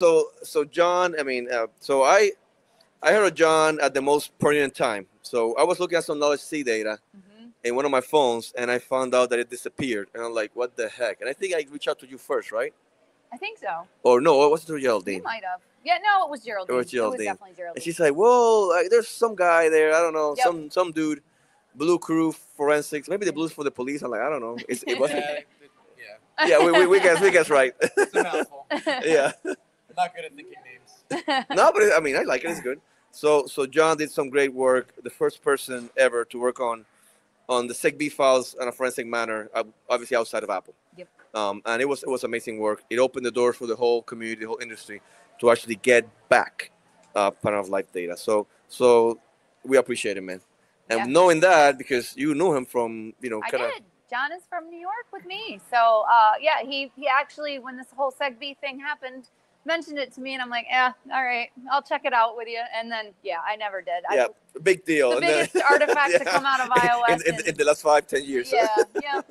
So so John, I mean, uh, so I I heard of John at the most pertinent time. So I was looking at some knowledgeC data Mhm. in one of my phones, and I found out that it disappeared, and I'm like, what the heck? And I think I reached out to you first, right? I think so. Or no, it was to You Geraldine. might have. Yeah, no, it was Geraldine. It was, Geraldine. definitely Geraldine. And she's like, well, like, there's some guy there. I don't know, Yep. some some dude, blue crew forensics. Maybe the blues for the police. I'm like, I don't know. It's, it wasn't. Yeah, yeah, yeah, we, we, we guess we guess right. it's a mouthful. yeah. I'm not good at thinking names. no, but I mean, I like it. It's good. So, so John did some great work. The first person ever to work on, on the SEGB files in a forensic manner, uh, obviously outside of Apple. Yep. Um, and it was it was amazing work. It opened the doors for the whole community, the whole industry, to actually get back uh, Pattern of Life data. So, so we appreciate it, man. And Yeah. knowing that because you knew him from, you know, kind of. John is from New York with me. So uh, yeah, he he actually when this whole SegB thing happened, mentioned it to me, and I'm like, yeah, all right, I'll check it out with you. And then yeah, I never did. I, Yeah, big deal. the And then- biggest artifact to come out of in, iOS. in, and- in the last five, ten years. yeah, yeah.